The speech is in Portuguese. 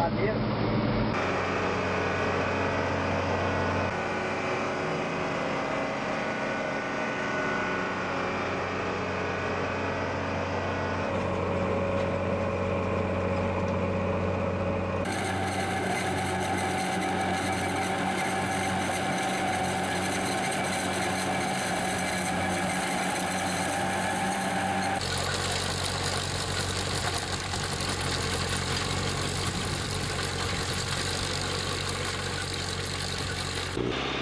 passadeiro. you